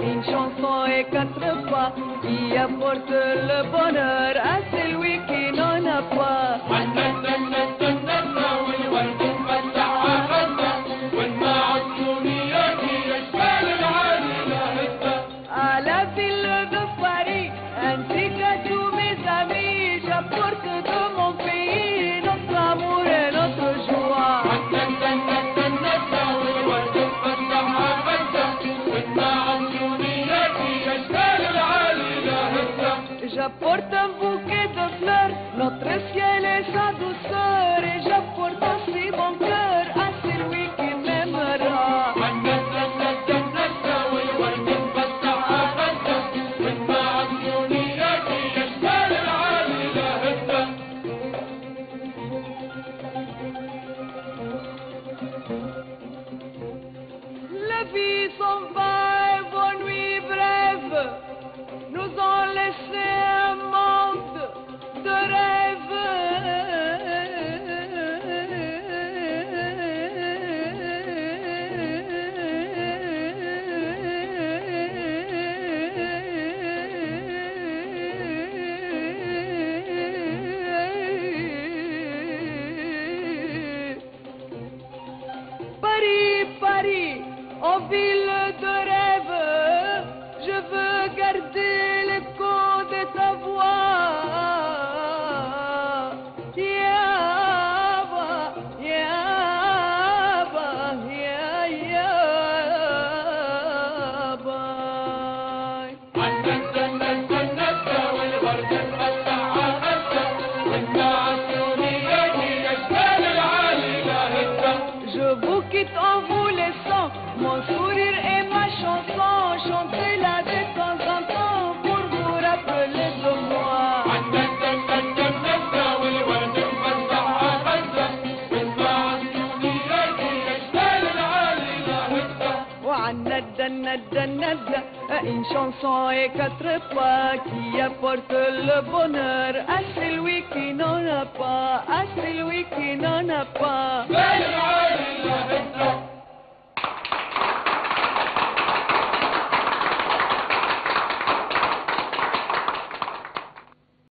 Une chanson et quatre pas qui apporte le bonheur à celui qui n'en a pas. J'apporte un bouquet de fleurs, notre ciel et sa douceur, et j'apporte aussi mon cœur à celui qui m'aimera. La mon sourire et ma chanson. Chantez-la de وعن ندة ندة ندة une chanson et quatre pas qui apporte le bonheur à celui qui n'en a pas, à celui qui n'en a pas.